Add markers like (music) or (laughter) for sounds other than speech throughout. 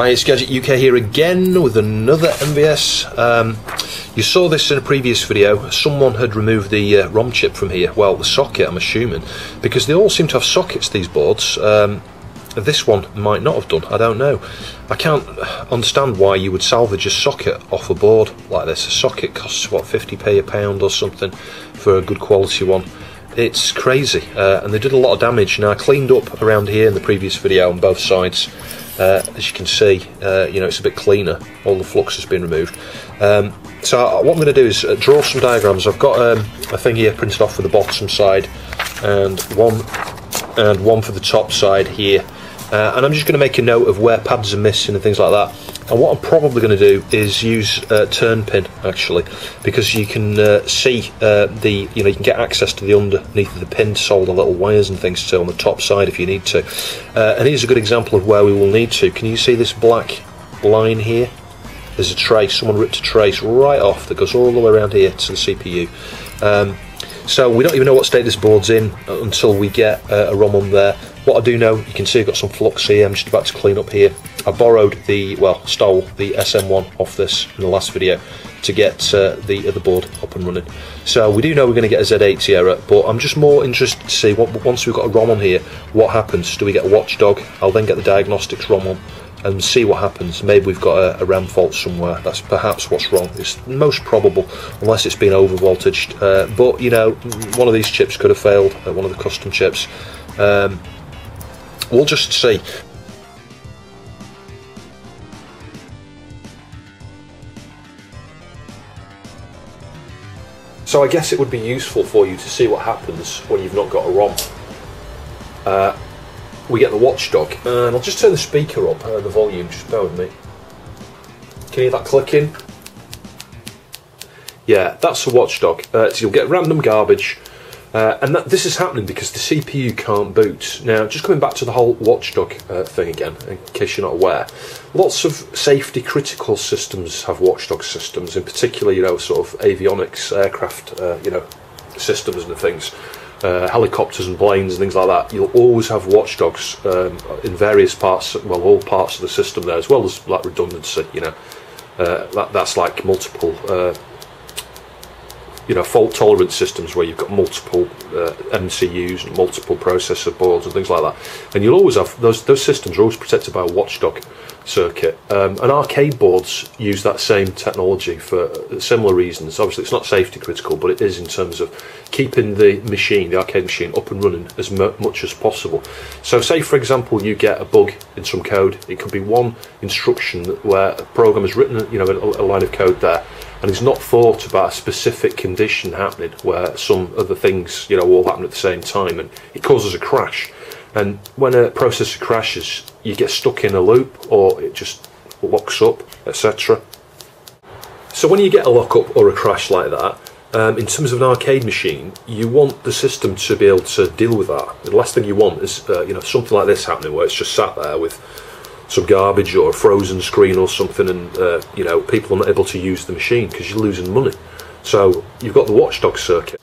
Hi, it's Gadget UK here again with another MVS. Um, you saw this in a previous video. Someone had removed the uh, ROM chip from here. Well, the socket, I'm assuming, because they all seem to have sockets. These boards. Um, this one might not have done. I don't know. I can't understand why you would salvage a socket off a board like this. A socket costs what 50p a pound or something for a good quality one. It's crazy, uh, and they did a lot of damage. Now I cleaned up around here in the previous video on both sides. Uh, as you can see, uh, you know it's a bit cleaner. All the flux has been removed. Um, so what I'm going to do is uh, draw some diagrams. I've got um, a thing here printed off for the bottom side, and one and one for the top side here. Uh, and I'm just going to make a note of where pads are missing and things like that. And what I'm probably going to do is use uh, turn pin actually, because you can uh, see uh, the you know you can get access to the underneath of the pin solder little wires and things to on the top side if you need to. Uh, and here's a good example of where we will need to. Can you see this black line here? There's a trace. Someone ripped a trace right off that goes all the way around here to the CPU. Um, so we don't even know what state this board's in until we get uh, a ROM on there. What I do know, you can see I've got some flux here, I'm just about to clean up here. I borrowed the, well, stole the SM1 off this in the last video to get uh, the other board up and running. So we do know we're going to get a Z80 error, but I'm just more interested to see, what, once we've got a ROM on here, what happens? Do we get a watchdog? I'll then get the diagnostics ROM on and see what happens. Maybe we've got a, a, RAM fault somewhere. That's perhaps what's wrong. It's most probable, unless it's been overvoltaged. Uh, but you know, one of these chips could have failed. Uh, one of the custom chips. Um, We'll just see. So I guess it would be useful for you to see what happens when you've not got a ROM. Uh, we get the watchdog, and I'll just turn the speaker up, uh, the volume, just bear with me. Can you hear that clicking? Yeah, that's the watchdog. Uh, so you'll get random garbage uh, and that, this is happening because the CPU can't boot. Now, just coming back to the whole watchdog uh, thing again, in case you're not aware, lots of safety critical systems have watchdog systems, in particular, you know, sort of avionics, aircraft, uh, you know, systems and things. Uh, helicopters and planes and things like that, you'll always have watchdogs um, in various parts, well, all parts of the system there, as well as like redundancy. You know, uh, that, that's like multiple uh, you know fault tolerant systems where you've got multiple uh, MCUs and multiple processor boards and things like that, and you'll always have those those systems are always protected by a watchdog circuit. Um, and arcade boards use that same technology for similar reasons. Obviously, it's not safety critical, but it is in terms of keeping the machine, the arcade machine, up and running as much as possible. So, say for example, you get a bug in some code. It could be one instruction where a program has written, you know, a, a line of code there and he's not thought about a specific condition happening where some other things, you know, all happen at the same time, and it causes a crash. And when a processor crashes, you get stuck in a loop, or it just locks up, etc. So when you get a lockup or a crash like that, um, in terms of an arcade machine, you want the system to be able to deal with that. The last thing you want is, uh, you know, something like this happening where it's just sat there with some garbage or a frozen screen or something, and uh, you know people are not able to use the machine because you're losing money. So you've got the watchdog circuit.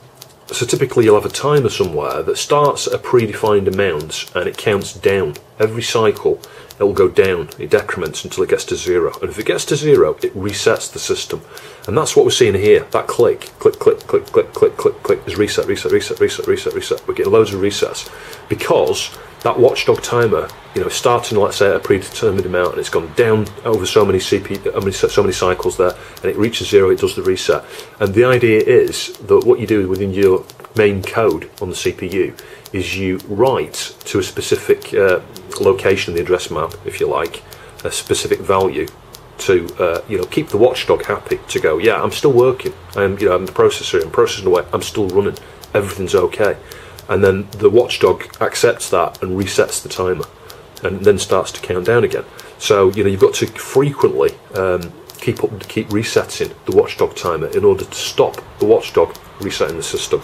So typically you'll have a timer somewhere that starts at a predefined amount and it counts down. Every cycle it will go down, it decrements until it gets to zero. And if it gets to zero, it resets the system. And that's what we're seeing here. That click, click, click, click, click, click, click, click is reset, reset, reset, reset, reset, reset. We're getting loads of resets because that watchdog timer, you know, starting let's say at a predetermined amount and it's gone down over so many CP, so many cycles there, and it reaches zero, it does the reset. And the idea is that what you do within your main code on the CPU is you write to a specific uh, location in the address map, if you like, a specific value to uh, you know keep the watchdog happy to go. Yeah, I'm still working. I'm you know I'm the processor. I'm processing away. I'm still running. Everything's okay and then the watchdog accepts that and resets the timer and then starts to count down again. So you know you've got to frequently um, keep up keep resetting the watchdog timer in order to stop the watchdog resetting the system.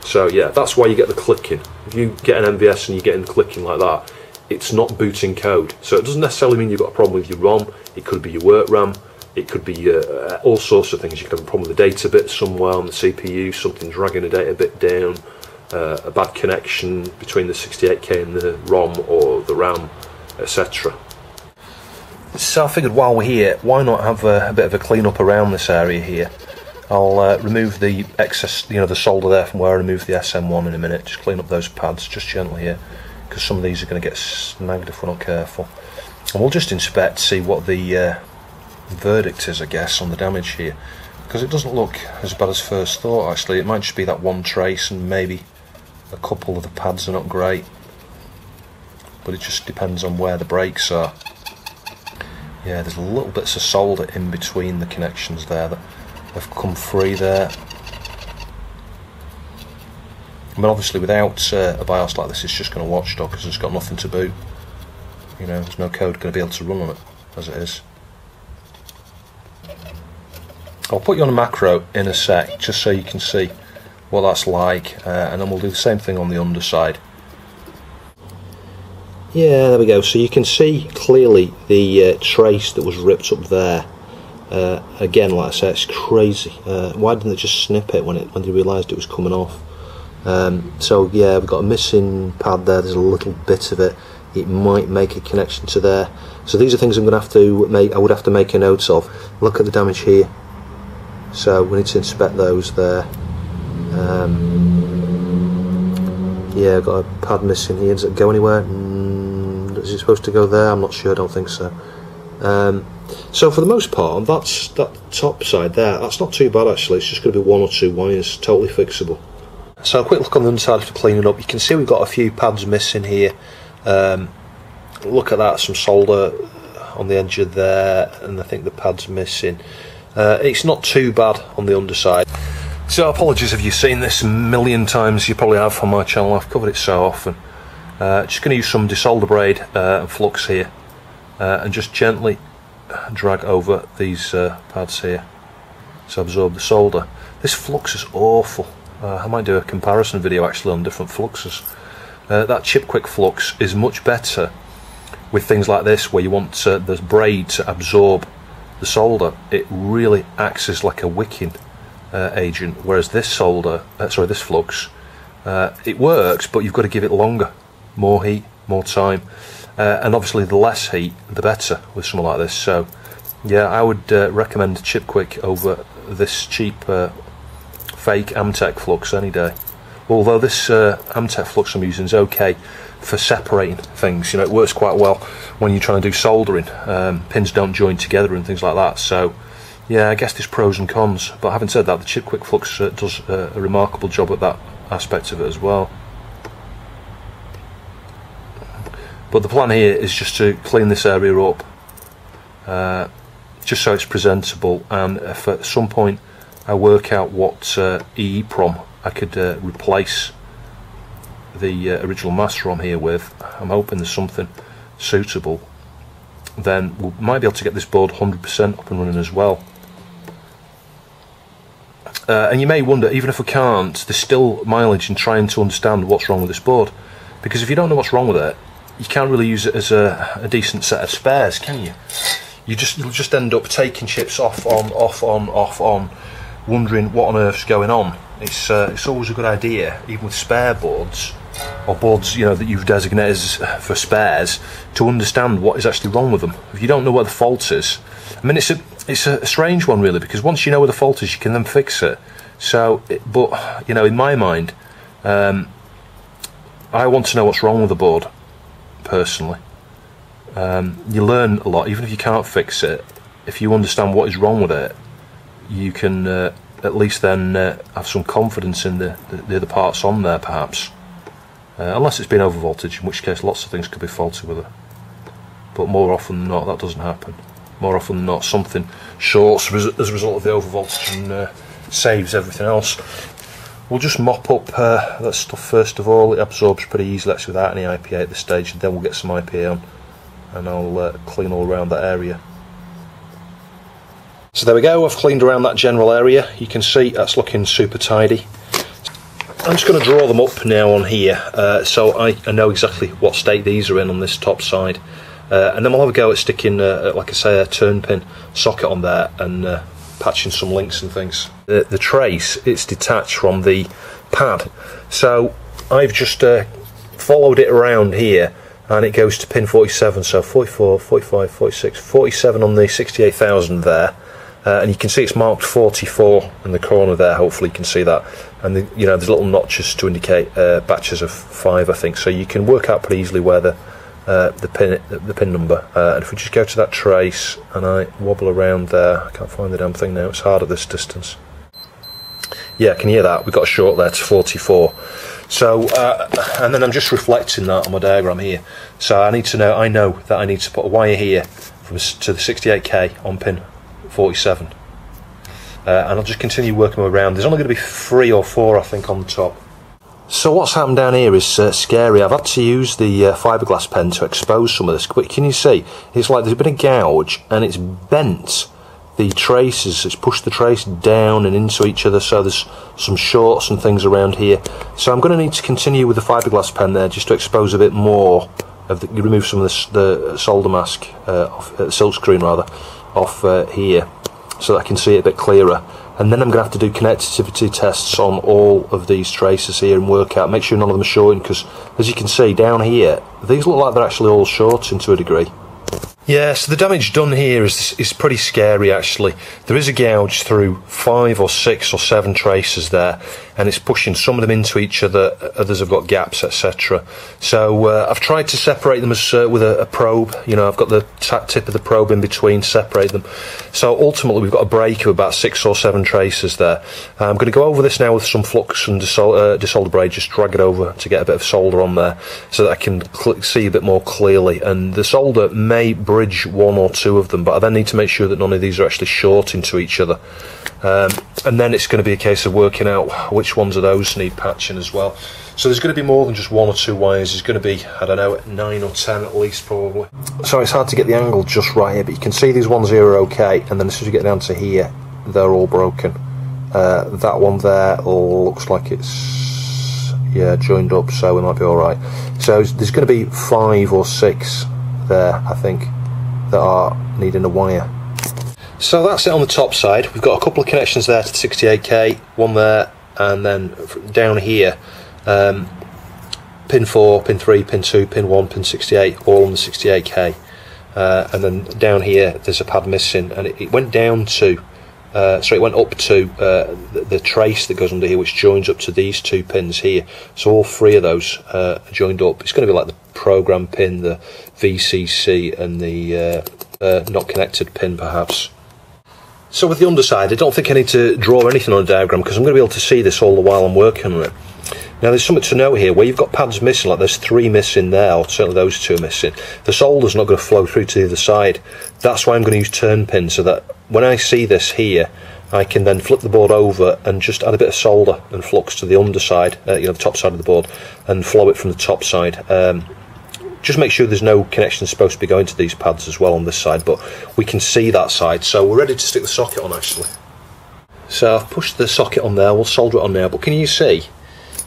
So yeah, that's why you get the clicking. If you get an MVS and you're getting clicking like that, it's not booting code. So it doesn't necessarily mean you've got a problem with your ROM. It could be your work RAM. It could be uh, all sorts of things. You could have a problem with the data bit somewhere on the CPU, something dragging the data bit down uh, a bad connection between the 68k and the ROM or the RAM, etc. So I figured while we're here, why not have a, a bit of a clean up around this area here? I'll uh, remove the excess, you know, the solder there from where I removed the SM1 in a minute. Just clean up those pads just gently here, because some of these are going to get snagged if we're not careful. And we'll just inspect, see what the uh, verdict is, I guess, on the damage here. Because it doesn't look as bad as first thought, actually. It might just be that one trace and maybe a couple of the pads are not great. But it just depends on where the breaks are. Yeah, there's little bits of solder in between the connections there that have come free there. Mean, obviously, without uh, a BIOS like this, it's just going to watchdog because it's got nothing to boot. You know, there's no code going to be able to run on it as it is. I'll put you on a macro in a sec just so you can see what that's like, uh, and then we'll do the same thing on the underside. Yeah, there we go. So you can see clearly the uh, trace that was ripped up there. Uh, again, like I said, it's crazy. Uh, why didn't they just snip it when it when they realised it was coming off? Um, so yeah, we've got a missing pad there. There's a little bit of it. It might make a connection to there. So these are things I'm going to have to make. I would have to make a note of. Look at the damage here. So we need to inspect those there. Um, yeah, I've got a pad missing here. Does it go anywhere? Mm, is it supposed to go there? I'm not sure. I don't think so. Um, so for the most part, that's that top side there. That's not too bad actually. It's just going to be one or two wires, totally fixable. So a quick look on the inside for cleaning up. You can see we've got a few pads missing here. Um, look at that, some solder on the edge of there, and I think the pad's missing. Uh, it's not too bad on the underside. So apologies if you've seen this a million times, you probably have on my channel, I've covered it so often. Uh, just going to use some desolder braid uh, and flux here, uh, and just gently drag over these uh, pads here to absorb the solder. This flux is awful. Uh, I might do a comparison video actually on different fluxes. that Chip Quik flux is much better with things like this where you want the braid to absorb the solder, it really acts as like a wicking uh, agent, whereas this solder, uh, sorry, this flux, uh, it works, but you've got to give it longer, more heat, more time, uh, and obviously the less heat, the better with something like this. So, yeah, I would uh, recommend Chip Quik over this cheap uh, fake Amtech flux any day. Although this Amtech flux I'm using is okay for separating things. You know, it works quite well when you're trying to do soldering. Um, pins don't join together and things like that. So, yeah, I guess there's pros and cons. But having said that, the Chip Quik Flux uh, does uh, a remarkable job at that aspect of it as well. But the plan here is just to clean this area up, uh, just so it's presentable. And if at some point I work out what uh, EEPROM I could uh, replace the uh, original master on here with, I'm hoping there's something suitable, then we might be able to get this board 100% up and running as well. Uh, and you may wonder, even if we can't, there's still mileage in trying to understand what's wrong with this board. Because if you don't know what's wrong with it, you can't really use it as a, a decent set of spares, can you? You just you'll just end up taking chips off on, off on, off on, wondering what on earth's going on. It's uh, it's always a good idea, even with spare boards, or boards you know that you've designated as for spares to understand what is actually wrong with them. If you don't know what the fault is, I mean it's a it's a strange one really because once you know where the fault is, you can then fix it. So, but you know, in my mind, um, I want to know what's wrong with the board personally. Um, you learn a lot, even if you can't fix it. If you understand what is wrong with it, you can uh, at least then uh, have some confidence in the, the, the other parts on there, perhaps. Uh, unless it's been over voltage, in which case lots of things could be faulty with it. But more often than not, that doesn't happen. More often than not, something shorts as a result of the overvoltage and uh, saves everything else. We'll just mop up uh, that stuff first of all. It absorbs pretty easily actually without any IPA at this stage, and then we'll get some IPA on, and I'll uh, clean all around that area. So there we go. I've cleaned around that general area. You can see that's looking super tidy. I'm just going to draw them up now on here uh, so I, I, know exactly what state these are in on this top side uh, and then we'll have a go at sticking uh, like I say a turn pin socket on there and uh, patching some links and things. The, the, trace it's detached from the pad. So I've just uh, followed it around here and it goes to pin 47 so 44 45 46 47 on the 68000 there. Uh, and you can see it's marked 44 in the corner there. Hopefully you can see that. And the, you know there's little notches to indicate uh, batches of five I think. So you can work out pretty easily where the uh, the pin the pin number uh, and if we just go to that trace and I wobble around there I can't find the damn thing now it's hard at this distance yeah, can you hear that? We've got a short there to 44. So, uh, and then I'm just reflecting that on my diagram here. So I need to know, I know that I need to put a wire here from to the 68k on pin 47. Uh, and I'll just continue working around. There's only going to be three or four, I think, on the top. So what's happened down here is uh, scary. I've had to use the uh, fiberglass pen to expose some of this. But can you see? It's like there's been a gouge and it's bent the traces, it's pushed the trace down and into each other so there's some shorts and things around here. So I'm going to need to continue with the fiberglass pen there just to expose a bit more of the, remove some of the, the solder mask, uh, off, uh, silk screen rather, off uh, here so that I can see it a bit clearer. And then I'm going to have to do connectivity tests on all of these traces here and work out, make sure none of them are shorting because as you can see down here, these look like they're actually all shorting to a degree. Yeah, so the damage done here is is pretty scary actually. There is a gouge through five or six or seven traces there, and it's pushing some of them into each other. Others have got gaps, etc. So uh, I've tried to separate them as, uh, with a, a, probe. You know, I've got the tip of the probe in between, separate them. So ultimately, we've got a break of about six or seven traces there. I'm going to go over this now with some flux and disol uh, desolder braid. Just drag it over to get a bit of solder on there, so that I can see a bit more clearly. And the solder may bridge one or two of them, but I then need to make sure that none of these are actually short into each other. Um, and then it's going to be a case of working out which ones of those need patching as well. So there's going to be more than just one or two wires. There's going to be, I don't know, nine or ten at least probably. So it's hard to get the angle just right here, but you can see these ones here are okay, and then as soon as you get down to here, they're all broken. Uh, that one there looks like it's yeah joined up, so we might be all right. So there's going to be five or six there, I think that are needing a wire. So that's it on the top side. We've got a couple of connections there to the 68k, one there, and then down here, um, pin 4, pin 3, pin 2, pin 1, pin 68, all on the 68k. Uh, and then down here, there's a pad missing, and it, it went down to, uh, sorry, it went up to uh, the, the, trace that goes under here, which joins up to these two pins here. So all three of those uh, joined up. It's going to be like the program pin, the VCC, and the uh, uh, not connected pin, perhaps. So with the underside, I don't think I need to draw anything on a diagram because I'm going to be able to see this all the while I'm working on it. Now there's something to note here, where you've got pads missing, like there's three missing there, or certainly those two missing, the solder's not going to flow through to the other side. That's why I'm going to use turn pins, so that when I see this here, I can then flip the board over and just add a bit of solder and flux to the underside, uh, you know, the top side of the board, and flow it from the top side. Um, just make sure there's no connection supposed to be going to these pads as well on this side, but we can see that side, so we're ready to stick the socket on actually. So I've pushed the socket on there, we'll solder it on now, but can you see?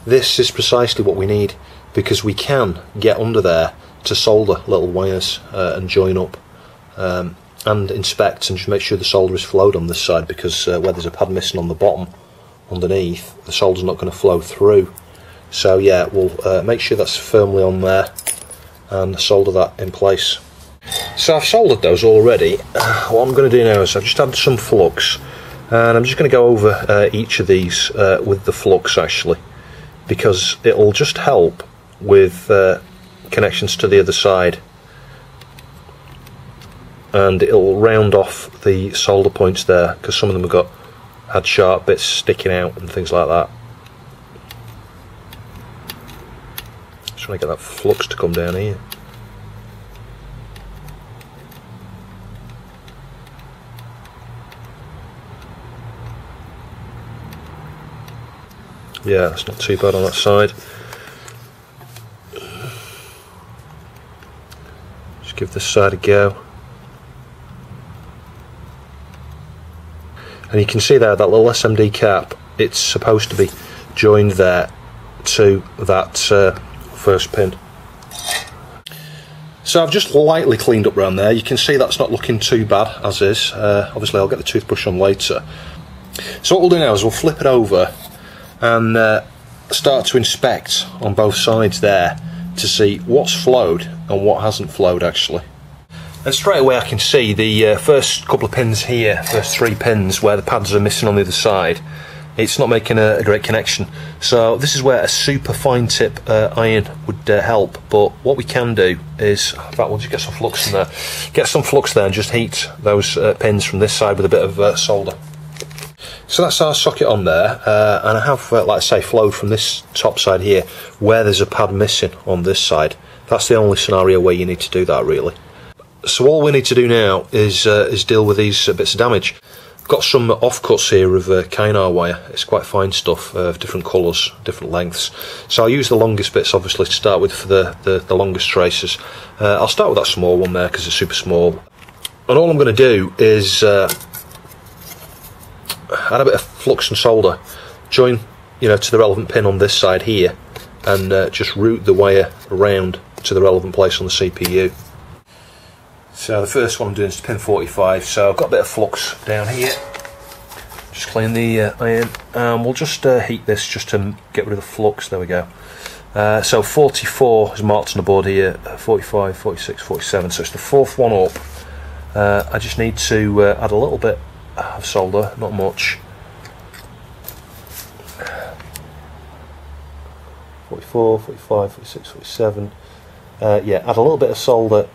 This is precisely what we need, because we can get under there to solder little wires uh, and join up. Um, and inspect and just make sure the solder is flowed on this side because uh, where there's a pad missing on the bottom underneath the solder's not going to flow through. So yeah we'll uh, make sure that's firmly on there and solder that in place. So I've soldered those already. (sighs) What I'm going to do now is I've just added some flux and I'm just going to go over uh, each of these uh, with the flux actually because it'll just help with uh, connections to the other side and it'll round off the solder points there because some of them have got had sharp bits sticking out and things like that. Just trying to get that flux to come down here. Yeah, it's not too bad on that side. Just give this side a go. and you can see there that little SMD cap it's supposed to be joined there to that uh, first pin so I've just lightly cleaned up around there you can see that's not looking too bad as is uh, obviously I'll get the toothbrush on later so what we'll do now is we'll flip it over and uh, start to inspect on both sides there to see what's flowed and what hasn't flowed actually. And straight away I can see the uh, first couple of pins here, first three pins where the pads are missing on the other side. It's not making a, a great connection. So this is where a super fine tip uh, iron would uh, help. But what we can do is, in fact, we'll just get some flux in there. Get some flux there and just heat those uh, pins from this side with a bit of uh, solder. So that's our socket on there, uh, and I have, uh, like I say, flowed from this top side here, where there's a pad missing on this side. That's the only scenario where you need to do that, really. So all we need to do now is uh, is deal with these uh, bits of damage. Got some offcuts here of uh, Kynar wire. It's quite fine stuff uh, of different colours, different lengths. So I'll use the longest bits, obviously, to start with for the, the, the longest traces. Uh, I'll start with that small one there because it's super small. And all I'm going to do is add a bit of flux and solder, join you know to the relevant pin on this side here, and uh, just route the wire around to the relevant place on the CPU. So the first one I'm doing is pin 45. So I've got a bit of flux down here. Just clean the uh, iron, and we'll just uh, heat this just to get rid of the flux. There we go. Uh, so 44 is marked on the board here, 45, 46, 47. So it's the fourth one up. Uh, I just need to uh, add a little bit of solder, not much. 44, 45, 46, 47. Uh, yeah, add a little bit of solder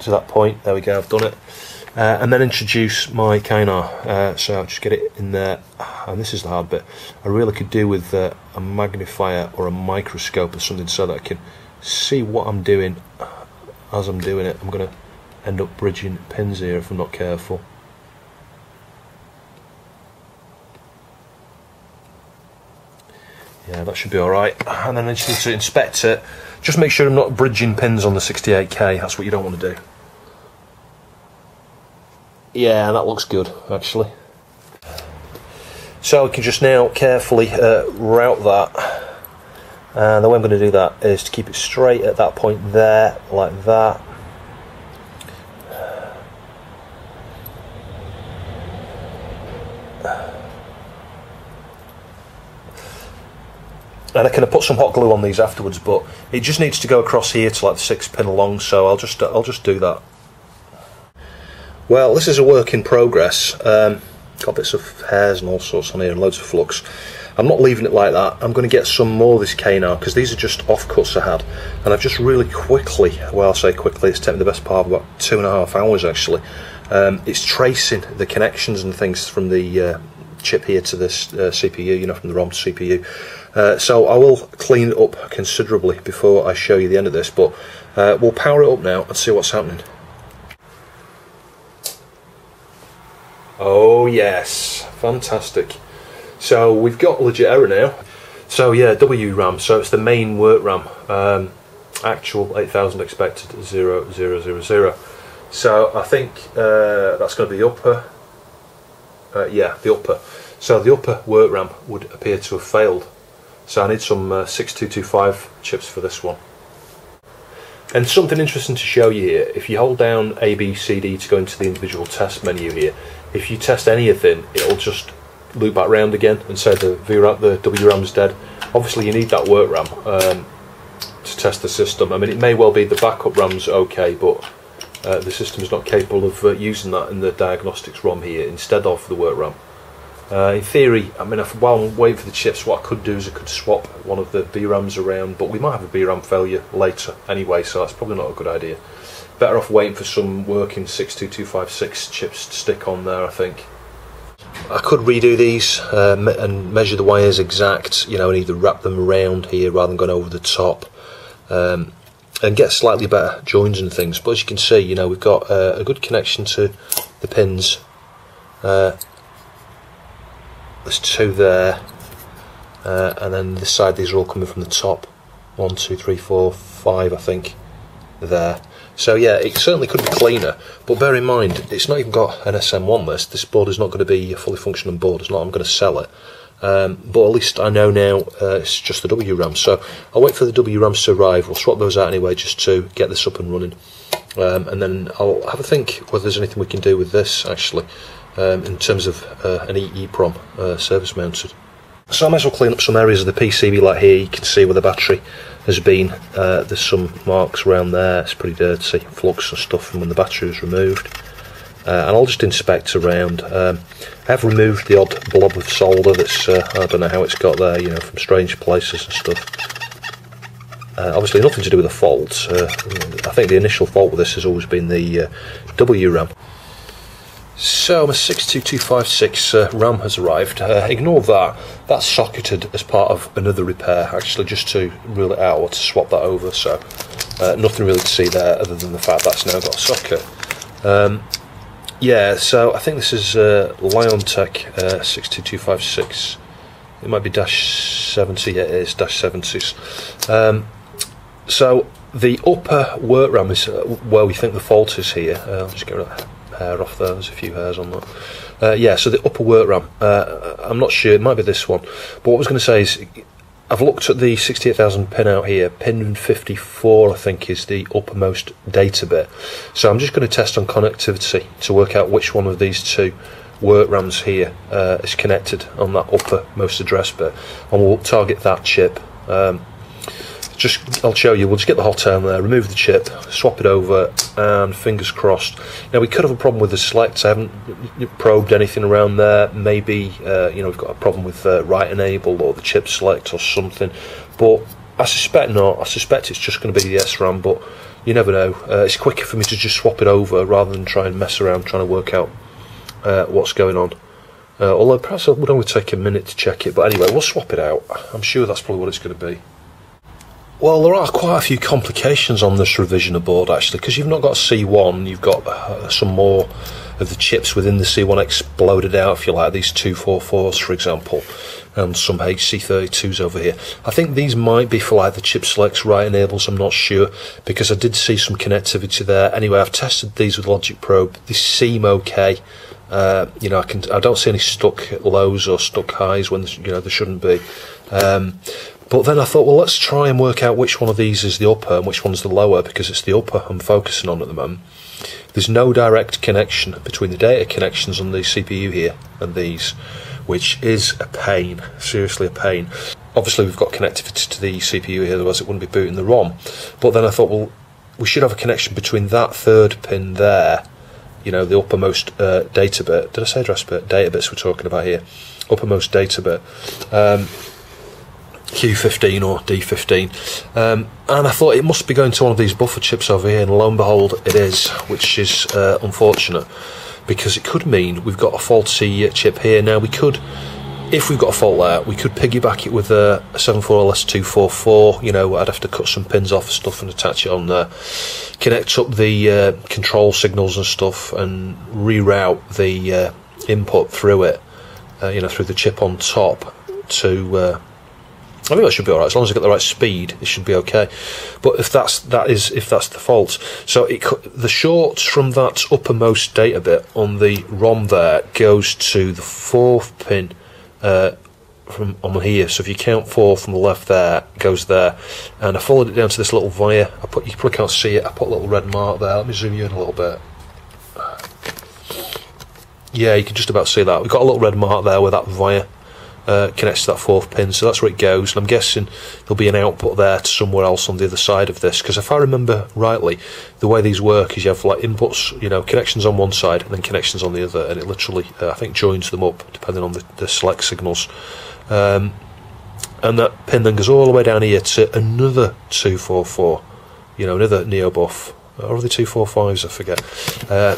to that point. There we go, I've done it. Uh, and then introduce my Kynar. Uh, so I'll just get it in there. And this is the hard bit. I really could do with uh, a magnifier or a microscope or something so that I can see what I'm doing as I'm doing it. I'm going to end up bridging pins here if I'm not careful. Yeah, that should be alright. And then I just need to inspect it. Just make sure I'm not bridging pins on the 68K. That's what you don't want to do. Yeah, that looks good, actually. So we can just now carefully uh, route that. And the way I'm going to do that is to keep it straight at that point there, like that. And I can put some hot glue on these afterwards, but it just needs to go across here to like the six pin along. So I'll just I'll just do that. Well, this is a work in progress. Um, got bits of hairs and all sorts on here, and loads of flux. I'm not leaving it like that. I'm going to get some more of this Kynar because these are just offcuts I had, and I've just really quickly, well, I'll say quickly, it's taken the best part of about two and a half hours actually. Um, it's tracing the connections and things from the uh, chip here to this uh, CPU, you know, from the ROM to CPU. Uh, so I will clean it up considerably before I show you the end of this, but uh, we'll power it up now and see what's happening. Oh yes, fantastic. So we've got legit error now. So yeah, W RAM, so it's the main work RAM. Um, actual 8000 expected 0000. So I think uh, that's going to be the upper. Uh, yeah, the upper. So the upper work RAM would appear to have failed. So I need some uh, 6225 chips for this one. And something interesting to show you here, if you hold down A, B, C, D to go into the individual test menu here, if you test anything, it'll just loop back round again and say the, VRAM, the WRAM's dead. Obviously you need that work RAM um, to test the system. I mean it may well be the backup RAM's okay, but uh, the system's not capable of uh, using that in the diagnostics ROM here instead of the work RAM. Uh, in theory, I mean, if, while I'm waiting for the chips, what I could do is I could swap one of the VRAMs around, but we might have a VRAM failure later anyway, so that's probably not a good idea. Better off waiting for some working 62256 chips to stick on there, I think. I could redo these uh, me and measure the wires exact, you know, and either wrap them around here rather than going over the top. Um, and get slightly better joins and things. But as you can see, you know, we've got uh, a good connection to the pins. Uh, there's two there uh, and then this side these are all coming from the top. One two three four five I think there. So yeah it certainly could be cleaner but bear in mind it's not even got an SM1 list. This board is not going to be a fully functioning board. It's not I'm going to sell it. Um, but at least I know now uh, it's just the WRAM so I'll wait for the WRAMs to arrive. We'll swap those out anyway just to get this up and running. Um, and then I'll have a think whether there's anything we can do with this actually um, in terms of uh, an EEPROM uh, service mounted. So I might as well clean up some areas of the PCB like here, you can see where the battery has been uh, there's some marks around there. It's pretty dirty, flux and stuff from when the battery was removed. Uh, and I'll just inspect around. Um, I have removed the odd blob of solder that's uh, I don't know how it's got there, you know, from strange places and stuff. Uh, obviously, nothing to do with the faults. Uh, I think the initial fault with this has always been the uh, W RAM. So my 62256 uh, RAM has arrived. Uh, ignore that. That's socketed as part of another repair, actually, just to rule it out or to swap that over. So uh, nothing really to see there other than the fact that's now got a socket. Um, yeah, so I think this is uh, Lyontek uh, 62256. It might be dash 70, yeah, it is dash 70s. Um, so the upper work RAM is uh, where we think the fault is here. Uh, I'll just get rid of hair off there. There's a few hairs on that. Uh, yeah, so the upper work RAM. Uh, I'm not sure. It might be this one. But what I was going to say is, I've looked at the 68,000 pin out here. Pin 54, I think, is the uppermost data bit. So I'm just going to test on connectivity to work out which one of these two work RAMs here uh, is connected on that uppermost address bit, and we'll target that chip. Um, just I'll show you. We'll just get the hot air there, remove the chip, swap it over, and fingers crossed. Now we could have a problem with the select. I haven't probed anything around there. Maybe uh, you know we've got a problem with uh, write enable or the chip select or something. But I suspect not. I suspect it's just going to be the SRAM. But you never know. Uh, it's quicker for me to just swap it over rather than try and mess around trying to work out uh, what's going on. Uh, although perhaps it would only take a minute to check it. But anyway, we'll swap it out. I'm sure that's probably what it's going to be. Well, there are quite a few complications on this revisioner board actually, because you've not got C1, you've got uh, some more of the chips within the C1 exploded out, if you like, these 244s, for example, and some HC32s over here. I think these might be for like the chip selects write enables, I'm not sure, because I did see some connectivity there. Anyway, I've tested these with Logic Probe, they seem okay. Uh, you know, I can I don't see any stuck lows or stuck highs when you know there shouldn't be. Um, but then I thought, well, let's try and work out which one of these is the upper and which one's the lower because it's the upper I'm focusing on at the moment. There's no direct connection between the data connections on the CPU here and these, which is a pain, seriously a pain. Obviously, we've got connectivity to the CPU here, otherwise it wouldn't be booting the ROM. But then I thought, well, we should have a connection between that third pin there, you know, the uppermost uh, data bit. Did I say address bit? Data bits we're talking about here. Uppermost data bit. Um, Q15 or D15. Um, and I thought it must be going to one of these buffer chips over here, and lo and behold, it is, which is uh, unfortunate because it could mean we've got a faulty chip here. Now, we could, if we've got a fault there, we could piggyback it with a 74LS244. You know, I'd have to cut some pins off and stuff and attach it on there, connect up the uh, control signals and stuff, and reroute the uh, input through it, uh, you know, through the chip on top to uh, I think that should be all right as long as I get the right speed. It should be okay. But if that's that is if that's the fault, so it the shorts from that uppermost data bit on the ROM there goes to the fourth pin uh, from on here. So if you count four from the left there, goes there, and I followed it down to this little wire. I put you probably can't see it. I put a little red mark there. Let me zoom you in a little bit. Yeah, you can just about see that. We've got a little red mark there with that wire uh, connects to that fourth pin, so that's where it goes. And I'm guessing there'll be an output there to somewhere else on the other side of this. Because if I remember rightly, the way these work is you have like inputs, you know, connections on one side and then connections on the other, and it literally, uh, I think, joins them up depending on the, the select signals. Um, and that pin then goes all the way down here to another 244, you know, another NEO-BUF, or are they 245s? I forget. Uh,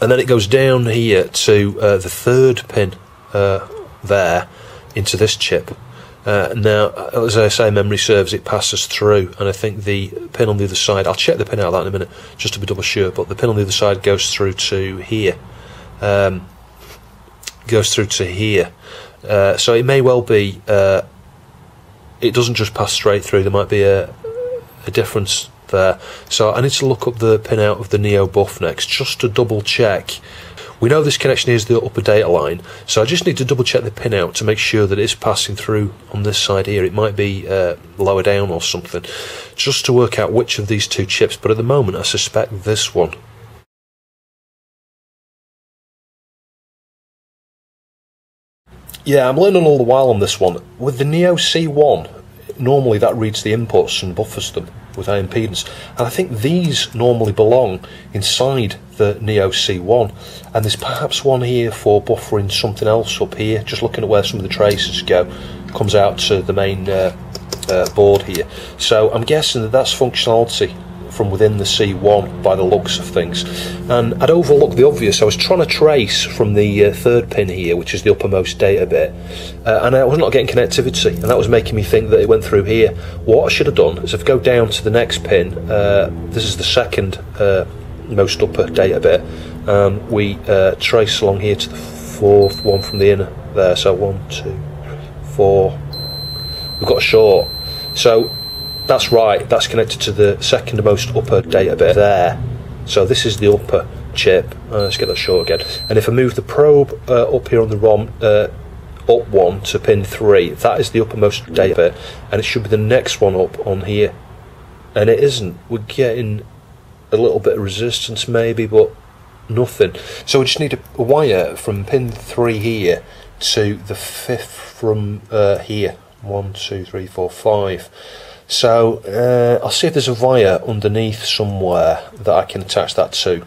and then it goes down here to uh, the third pin uh, there into this chip. Uh, now, as I say, memory serves, it passes through, and I think the pin on the other side, I'll check the pin out of that in a minute, just to be double sure, but the pin on the other side goes through to here. Um, goes through to here. Uh, so it may well be, uh, it doesn't just pass straight through, there might be a, a difference there. So I need to look up the pin out of the NEO-BUF next, just to double check we know this connection is the upper data line, so I just need to double check the pin out to make sure that it's passing through on this side here. It might be uh, lower down or something, just to work out which of these two chips, but at the moment I suspect this one. Yeah, I'm learning all the while on this one. With the Neo C1, normally that reads the inputs and buffers them with high impedance. And I think these normally belong inside the Neo C1. And there's perhaps one here for buffering something else up here, just looking at where some of the traces go, comes out to the main uh, uh, board here. So I'm guessing that that's functionality from within the C1 by the looks of things. And I'd overlooked the obvious. I was trying to trace from the uh, third pin here, which is the uppermost data bit, uh, and I was not getting connectivity, and that was making me think that it went through here. What I should have done is if I go down to the next pin, uh, this is the second uh, most upper data bit, and we uh, trace along here to the fourth one from the inner there. So one, two, four. We've got a short. So that's right, that's connected to the second most upper data bit there. So this is the upper chip. Uh, let's get that short again. And if I move the probe uh, up here on the ROM, uh, up one to pin three, that is the uppermost data bit, and it should be the next one up on here. And it isn't. We're getting a little bit of resistance maybe, but nothing. So we just need a, wire from pin three here to the fifth from uh, here. One, two, three, four, five. So uh, I'll see if there's a wire underneath somewhere that I can attach that to.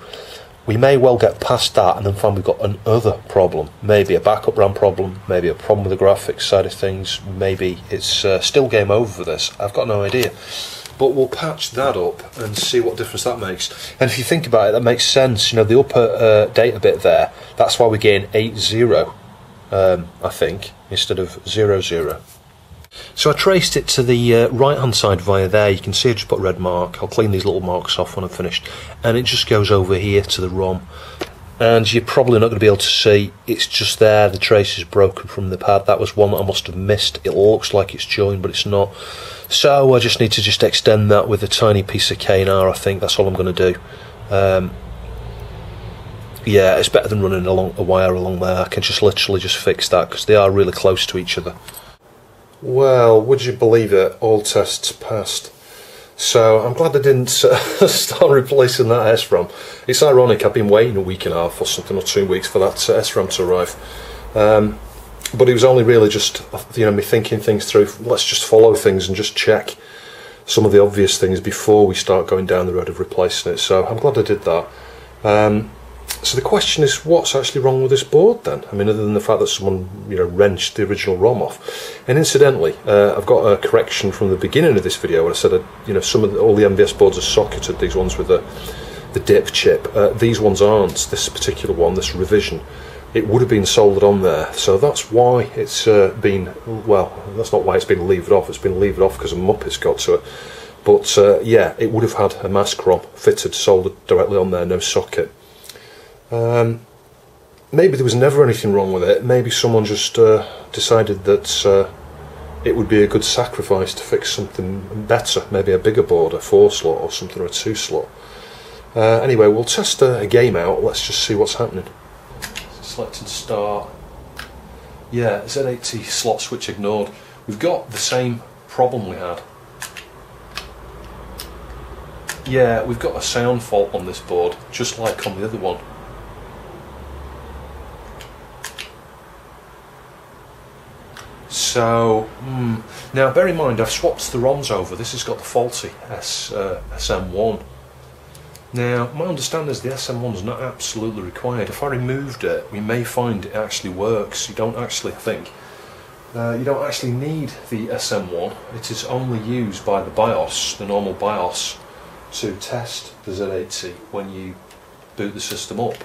We may well get past that and then find we've got another problem. Maybe a backup RAM problem, maybe a problem with the graphics side of things, maybe it's uh, still game over for this. I've got no idea. But we'll patch that up and see what difference that makes. And if you think about it, that makes sense. You know, the upper uh, data bit there, that's why we gain 8 0, um, I think, instead of 0 0. So I traced it to the uh, right hand side via there. You can see I just put red mark. I'll clean these little marks off when I'm finished. And it just goes over here to the ROM. And you're probably not going to be able to see. It's just there. The trace is broken from the pad. That was one that I must have missed. It looks like it's joined, but it's not. So I just need to just extend that with a tiny piece of Kynar. I think that's all I'm going to do. Um, yeah, it's better than running along a wire along there. I can just literally just fix that because they are really close to each other. Well, would you believe it? All tests passed. So I'm glad I didn't uh, (laughs) start replacing that SRAM. It's ironic, I've been waiting a week and a half or something or two weeks for that uh, SRAM to arrive. Um, but it was only really just, you know, me thinking things through. Let's just follow things and just check some of the obvious things before we start going down the road of replacing it. So I'm glad I did that. Um, so the question is, what's actually wrong with this board then? I mean, other than the fact that someone you know wrenched the original ROM off. And incidentally, uh, I've got a correction from the beginning of this video where I said, uh, you know, some of the, all the MVS boards are socketed. These ones with the the dip chip. Uh, these ones aren't. This particular one, this revision, it would have been soldered on there. So that's why it's uh, been well. That's not why it's been levered off. It's been levered off because a Muppet's got to it. But uh, yeah, it would have had a mask ROM fitted, soldered directly on there, no socket. Um, maybe there was never anything wrong with it. Maybe someone just uh, decided that uh, it would be a good sacrifice to fix something better, maybe a bigger board, a four slot or something, or a two slot. Uh, anyway, we'll test a, a, game out. Let's just see what's happening. Selecting start. Yeah, Z80 slot switch ignored. We've got the same problem we had. Yeah, we've got a sound fault on this board, just like on the other one. So, mm, now bear in mind I've swapped the ROMs over. This has got the faulty S, uh, SM1. Now, my understanding is the SM1 is not absolutely required. If I removed it, we may find it actually works. You don't actually think. Uh, you don't actually need the SM1. It is only used by the BIOS, the normal BIOS, to test the Z80 when you boot the system up.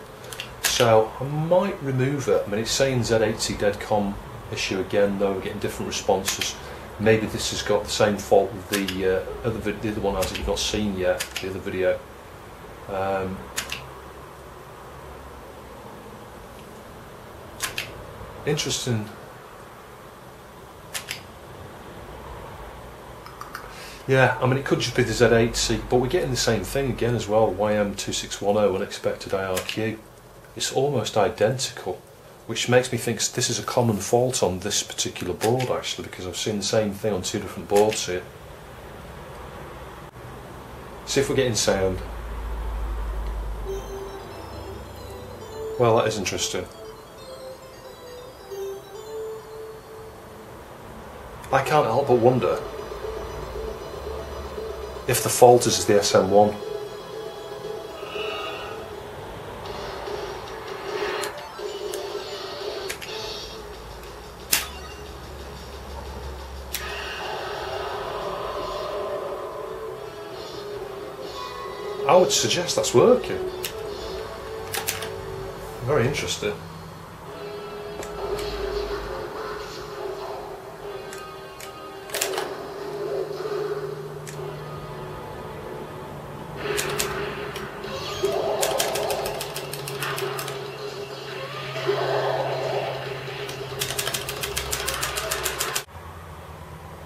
So I might remove it. I mean, it's saying Z80 DEDCOM issue again though we're getting different responses. Maybe this has got the same fault with the uh, other the other one has that you've not seen yet the other video. Um, interesting. Yeah I mean it could just be the Z8C, but we're getting the same thing again as well YM2610 unexpected IRQ it's almost identical which makes me think this is a common fault on this particular board actually because I've seen the same thing on two different boards here. See if we're getting sound. Well that is interesting. I can't help but wonder if the fault is the SM1. I would suggest that's working. Very interesting.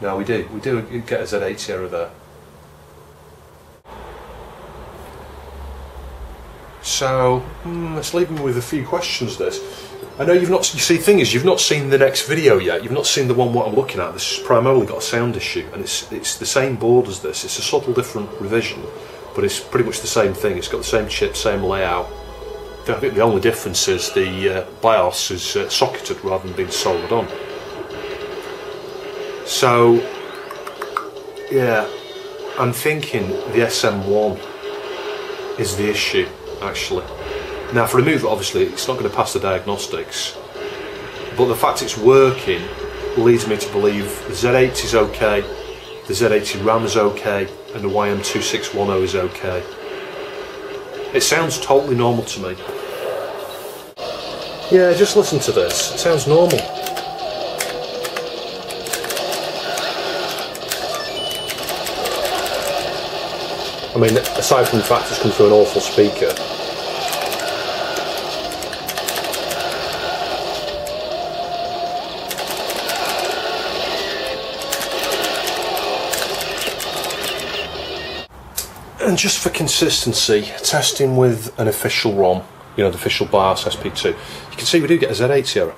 No, we do. We do get a Z80 error there. So mm, let's leave me with a few questions. This, I know you've not. You see, thing is, you've not seen the next video yet. You've not seen the one what I'm looking at. This has primarily got a sound issue, and it's it's the same board as this. It's a subtle different revision, but it's pretty much the same thing. It's got the same chip, same layout. I think the only difference is the uh, BIOS is uh, socketed rather than being soldered on. So, yeah, I'm thinking the SM1 is the issue actually. Now, for move, obviously, it's not going to pass the diagnostics, but the fact it's working leads me to believe the Z80 is okay, the Z80 RAM is okay, and the YM2610 is okay. It sounds totally normal to me. Yeah, just listen to this. It sounds normal. I mean, aside from the fact it's come through an awful speaker, And just for consistency, testing with an official ROM, you know, the official BIOS SP2, you can see we do get a Z80 error.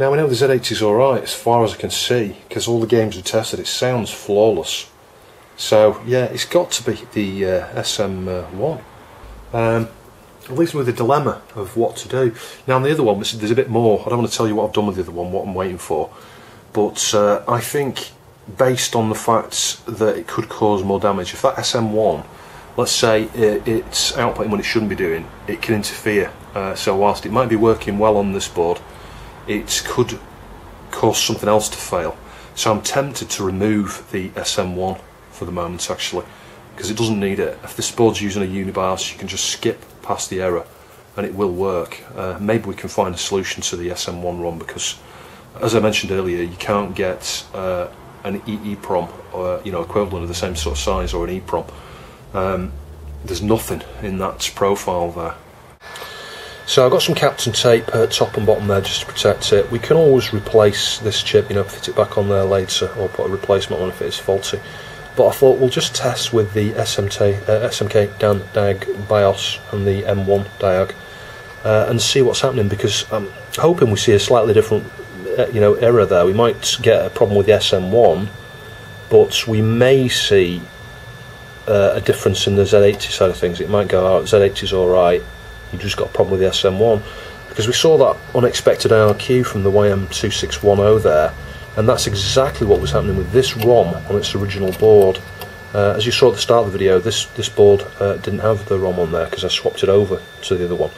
Now we know the Z80 is alright as far as I can see, because all the games we tested, it sounds flawless. So yeah, it's got to be the uh, SM1. Um, it leaves me with a dilemma of what to do. Now on the other one, there's a bit more. I don't want to tell you what I've done with the other one, what I'm waiting for. But uh, I think, based on the fact that it could cause more damage, if that SM1 let's say it's outputting what it shouldn't be doing, it can interfere. Uh, so whilst it might be working well on this board, it could cause something else to fail. So I'm tempted to remove the SM1 for the moment actually, because it doesn't need it. If this board's using a UniBIOS, you can just skip past the error and it will work. Uh, maybe we can find a solution to the SM1 ROM because, as I mentioned earlier, you can't get uh, an EEPROM, or, you know, equivalent of the same sort of size or an EEPROM um, there's nothing in that profile there. So I've got some Kapton tape top and bottom there just to protect it. We can always replace this chip, you know, fit it back on there later or put a replacement on if it is faulty. But I thought we'll just test with the SMT, uh, SMK DAN DIAG BIOS and the M1 DIAG uh, and see what's happening because I'm hoping we see a slightly different uh, you know error there. We might get a problem with the SM1 but we may see uh, a difference in the Z80 side of things. It might go out, Z80 is alright, you just got a problem with the SM1. Because we saw that unexpected IRQ from the YM2610 there, and that's exactly what was happening with this ROM on its original board. Uh, as you saw at the start of the video, this, this board uh, didn't have the ROM on there because I swapped it over to the other one.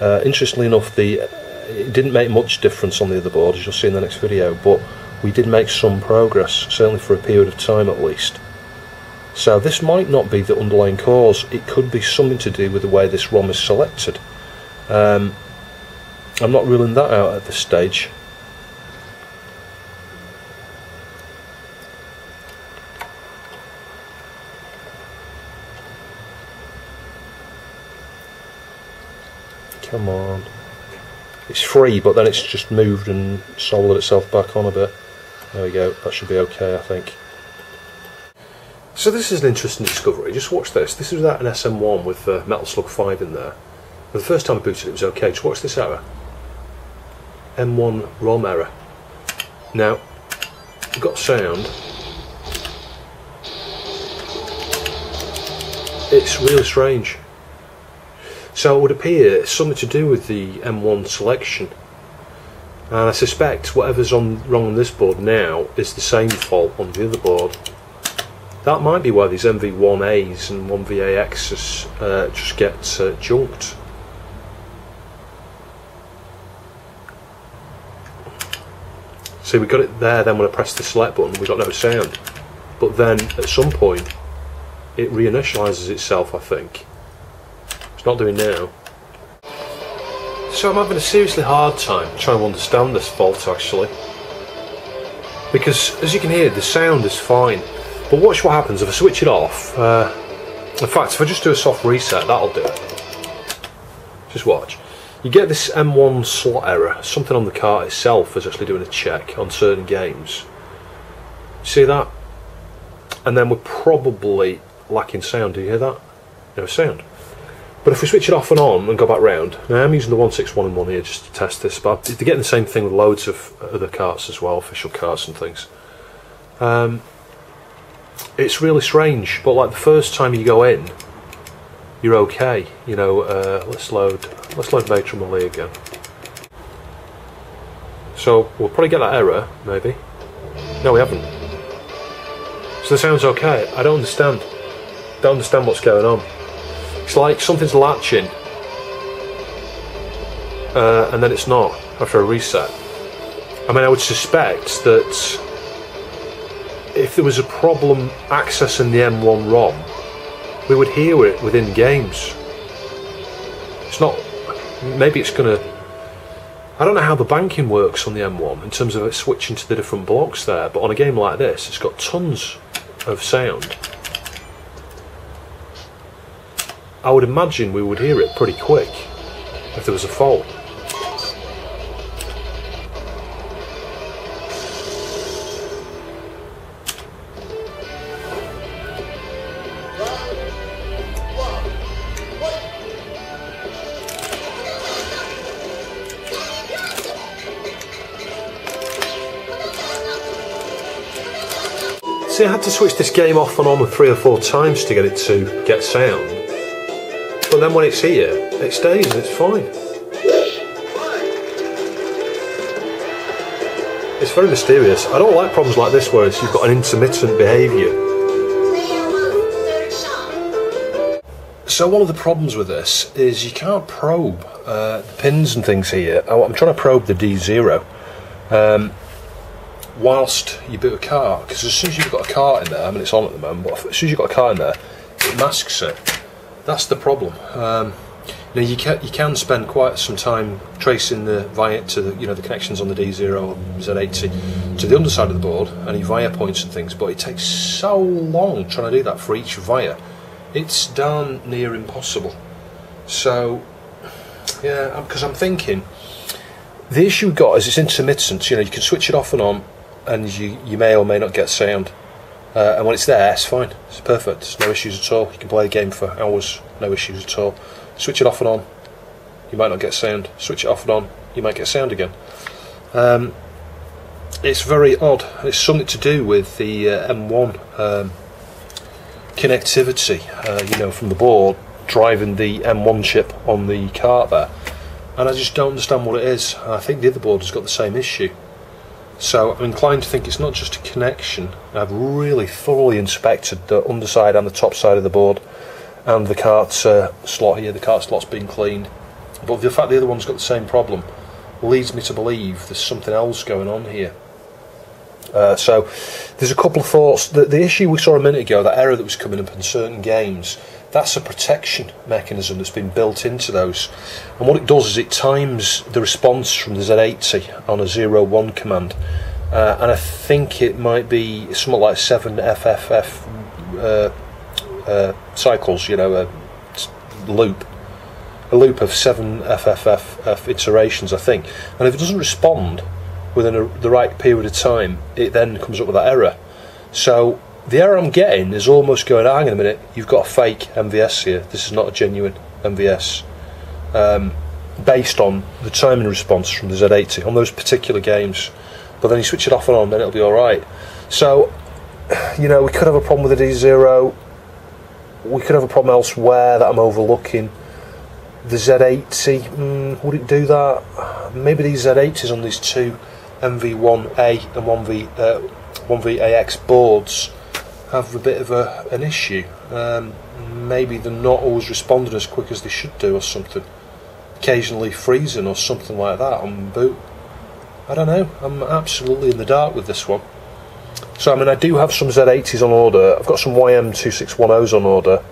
Uh, interestingly enough, the it didn't make much difference on the other board, as you'll see in the next video, but we did make some progress, certainly for a period of time at least. So this might not be the underlying cause, it could be something to do with the way this ROM is selected. Um, I'm not ruling that out at this stage. Come on. It's free, but then it's just moved and soldered itself back on a bit. There we go, that should be okay, I think. So this is an interesting discovery. Just watch this. This is that an SM1 with uh, Metal Slug 5 in there. And the first time I booted it was okay. Just watch this error. M1 ROM error. Now, you've got sound. It's really strange. So it would appear it's something to do with the M1 selection. And I suspect whatever's on wrong on this board now is the same fault on the other board. that might be why these MV1As and 1VAXs uh, just get uh, junked. See, we got it there, then when I pressed the select button, we got no sound. But then, at some point, it reinitialises itself, I think. It's not doing now. So I'm having a seriously hard time trying to understand this fault, actually. Because, as you can hear, the sound is fine. But watch what happens if I switch it off. Uh, in fact, if I just do a soft reset, that'll do it. Just watch you get this M1 slot error. Something on the cart itself is actually doing a check on certain games. See that? And then we're probably lacking sound. Do you hear that? No sound. But if we switch it off and on and go back round, now I'm using the 161 and one here just to test this, but they're getting the same thing with loads of other carts as well, official carts and things. Um, it's really strange, but like the first time you go in, you're okay. You know, uh, let's load let's load Matron again. So we'll probably get that error, maybe. No, we haven't. So the sound's okay. I don't understand. Don't understand what's going on. It's like something's latching, uh, and then it's not after a reset. I mean, I would suspect that if there was a problem accessing the M1 ROM, we would hear it within games. It's not. Maybe it's going to. I don't know how the banking works on the M1 in terms of it switching to the different blocks there, but on a game like this, it's got tons of sound. I would imagine we would hear it pretty quick if there was a fault. See, I had to switch this game off and on three or four times to get it to get sound. But then when it's here, it stays it's fine. It's very mysterious. I don't like problems like this where you've got an intermittent behaviour. So one of the problems with this is you can't probe uh, the pins and things here. I'm trying to probe the D0. Um, whilst you boot a car, because as soon as you've got a cart in there, I mean it's on at the moment, but as soon as you've got a car in there, it masks it. That's the problem. Um, you know, you can you can spend quite some time tracing the via to the you know the connections on the D0 or Z80 to the underside of the board, any via points and things, but it takes so long trying to do that for each via. It's darn near impossible. So, yeah, because I'm thinking the issue we've got is it's intermittent. You know, you can switch it off and on and you, you may or may not get sound. Uh, and when it's there, it's fine. It's perfect. There's no issues at all. You can play the game for hours, no issues at all. Switch it off and on, you might not get sound. Switch it off and on, you might get sound again. Um, it's very odd. It's something to do with the uh, M1 um, connectivity, uh, you know, from the board driving the M1 chip on the cart there. And I just don't understand what it is. I think the other board has got the same issue. So I'm inclined to think it's not just a connection. I've really thoroughly inspected the underside and the top side of the board and the cart uh, slot here, the cart slot's been cleaned. But the fact the other one's got the same problem leads me to believe there's something else going on here. Uh, so there's a couple of thoughts. The, the issue we saw a minute ago, that error that was coming up in certain games, that's a protection mechanism that's been built into those. And what it does is it times the response from the Z80 on a 0-1 command. Uh, and I think it might be something like 7 FFF uh, uh, cycles, you know, a loop. A loop of 7 FFF iterations, I think. And if it doesn't respond within a, the right period of time, it then comes up with that error. So the error I'm getting is almost going, hang on a minute, you've got a fake MVS here. This is not a genuine MVS. Um, based on the timing response from the Z80 on those particular games. But then you switch it off and on, then it'll be alright. So, you know, we could have a problem with the D0. We could have a problem elsewhere that I'm overlooking. The Z80, mm, would it do that? Maybe these Z80s on these two MV1A and 1V, uh, 1VAX boards have a bit of a, an issue. Um, maybe they're not always responding as quick as they should do, or something. Occasionally freezing or something like that on boot. I don't know. I'm absolutely in the dark with this one. So I mean, I do have some Z80s on order. I've got some YM2610s on order.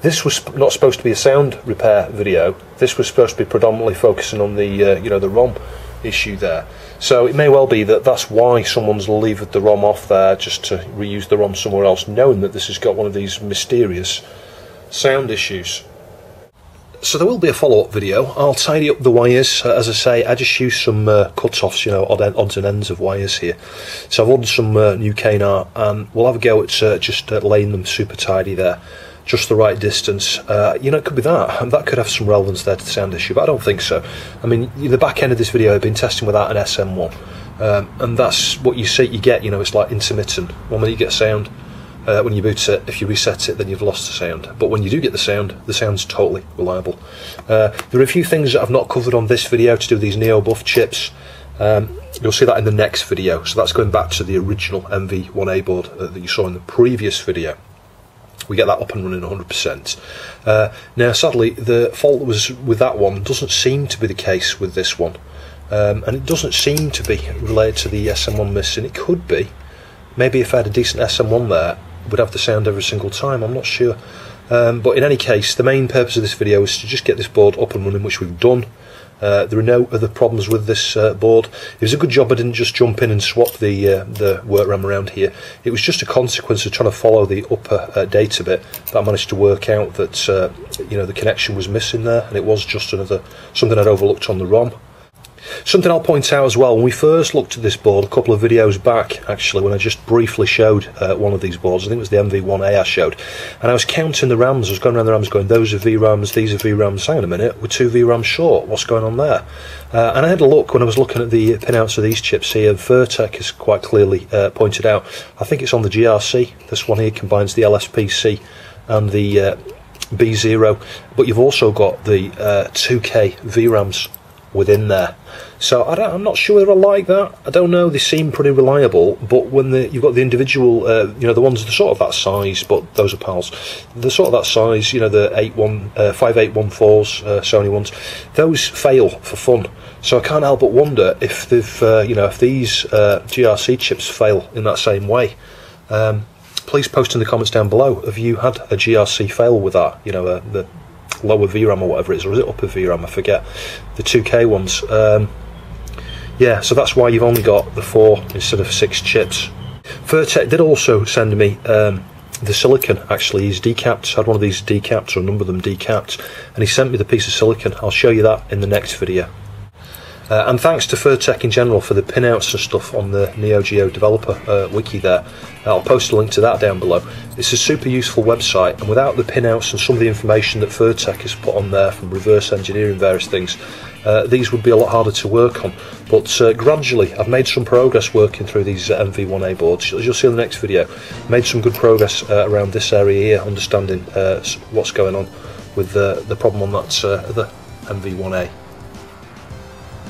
This was not supposed to be a sound repair video. This was supposed to be predominantly focusing on the uh, you know the ROM issue there. So it may well be that that's why someone's levered the ROM off there just to reuse the ROM somewhere else, knowing that this has got one of these mysterious sound issues. So there will be a follow-up video. I'll tidy up the wires. As I say, I just use some uh, cut-offs, you know, odd odds and ends of wires here. So I've ordered some uh, new Kynar and we'll have a go at uh, just uh, laying them super tidy there. Just the right distance. Uh, you know, it could be that. That could have some relevance there to the sound issue, but I don't think so. I mean, the back end of this video I've been testing without an SM1. Um, and that's what you see, you get, you know, it's like intermittent. One minute you get sound, uh, when you boot it. If you reset it, then you've lost the sound. But when you do get the sound, the sound's totally reliable. Uh, there are a few things that I've not covered on this video to do with these NEO-BUF chips. Um, you'll see that in the next video. So that's going back to the original MV1A board uh, that you saw in the previous video. We get that up and running 100%. Uh, now, sadly, the fault that was with that one doesn't seem to be the case with this one. Um, and it doesn't seem to be related to the SM1 missing. It could be. Maybe if I had a decent SM1 there, would have the sound every single time. I'm not sure. Um, but in any case, the main purpose of this video is to just get this board up and running, which we've done. Uh, there are no other problems with this uh, board. It was a good job I didn't just jump in and swap the uh, the work RAM around here. It was just a consequence of trying to follow the upper uh, data bit that I managed to work out that uh, you know the connection was missing there, and it was just another something I'd overlooked on the ROM. Something I'll point out as well, when we first looked at this board a couple of videos back, actually, when I just briefly showed uh, one of these boards, I think it was the MV1A I showed, and I was counting the RAMs, I was going around the RAMs going, those are VRAMs, these are VRAMs, hang on a minute, we're two VRAMs short, what's going on there? Uh, and I had a look when I was looking at the pinouts of these chips here, Furrtek is quite clearly uh, pointed out, I think it's on the GRC, this one here combines the LSPC and the uh, B0, but you've also got the 2K uh, VRAMs within there. So I am not sure whether I like that. I don't know. They seem pretty reliable, but when the, you've got the individual, uh, you know, the ones that are sort of that size, but those are pals. They're sort of that size, you know, the eight one, uh, five eight one fours, uh, Sony ones. Those fail for fun. So I can't help but wonder if they've, uh, you know, if these uh, GRC chips fail in that same way. Um, please post in the comments down below. Have you had a GRC fail with that? You know, uh, the lower VRAM or whatever it is, or is it upper VRAM? I forget. The 2K ones. Um, yeah, so that's why you've only got the four instead of six chips. Furrtek did also send me um, the silicon, actually. He's decapped, had one of these decapped, or a number of them decapped, and he sent me the piece of silicon. I'll show you that in the next video. Uh, and thanks to Furrtek in general for the pinouts and stuff on the Neo Geo developer uh, wiki there. I'll post a link to that down below. It's a super useful website, and without the pinouts and some of the information that Furrtek has put on there from reverse engineering various things, uh, these would be a lot harder to work on. But uh, gradually, I've made some progress working through these uh, MV1A boards. As you'll see in the next video, made some good progress uh, around this area here, understanding what's going on with the problem on that the MV1A.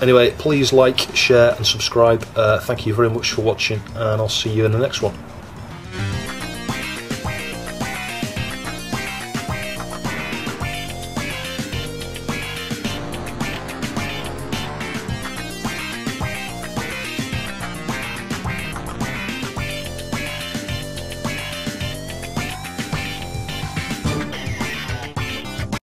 Anyway, please like, share, and subscribe. Uh, thank you very much for watching, and I'll see you in the next one.